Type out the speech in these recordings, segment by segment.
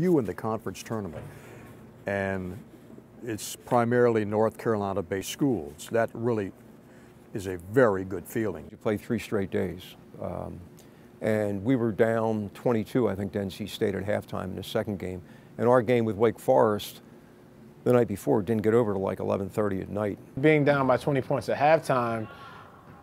you in the conference tournament, and it's primarily North Carolina-based schools. That really is a very good feeling. You play three straight days. Um, and we were down 22, I think, to NC State at halftime in the second game. And our game with Wake Forest the night before didn't get over to like 11:30 at night. Being down by 20 points at halftime,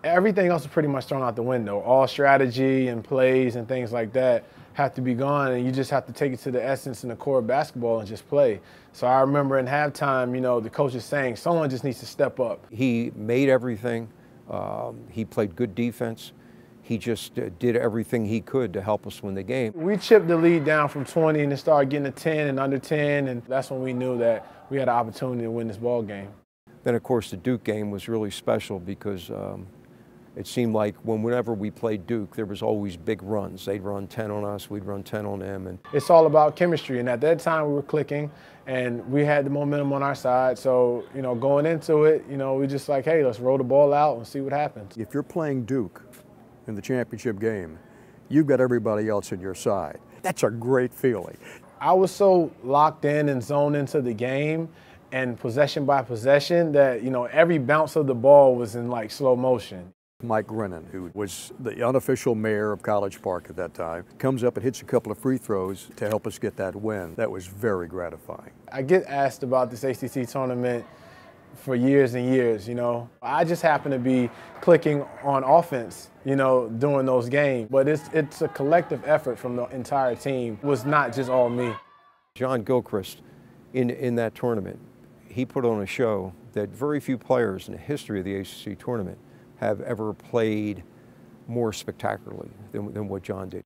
everything else is pretty much thrown out the window. All strategy and plays and things like that have to be gone, and you just have to take it to the essence and the core of basketball and just play. So I remember in halftime, you know, the coach is saying someone just needs to step up. He made everything. Um, he played good defense. He just uh, did everything he could to help us win the game. We chipped the lead down from 20 and it started getting to 10 and under 10, and that's when we knew that we had an opportunity to win this ball game. Then, of course, the Duke game was really special because um, it seemed like when whenever we played Duke, there was always big runs. They'd run 10 on us, we'd run 10 on them. And it's all about chemistry. And at that time, we were clicking, and we had the momentum on our side. So, you know, going into it, you know, we just like, hey, let's roll the ball out and see what happens. If you're playing Duke in the championship game, you've got everybody else in your side. That's a great feeling. I was so locked in and zoned into the game and possession by possession that, you know, every bounce of the ball was in like slow motion. Mike Grinnon, who was the unofficial mayor of College Park at that time, comes up and hits a couple of free throws to help us get that win. That was very gratifying. I get asked about this ACC tournament for years and years, you know. I just happen to be clicking on offense, you know, during those games. But it's, it's a collective effort from the entire team. It was not just all me. John Gilchrist, in, in that tournament, he put on a show that very few players in the history of the ACC tournament have ever played more spectacularly than, than what John did.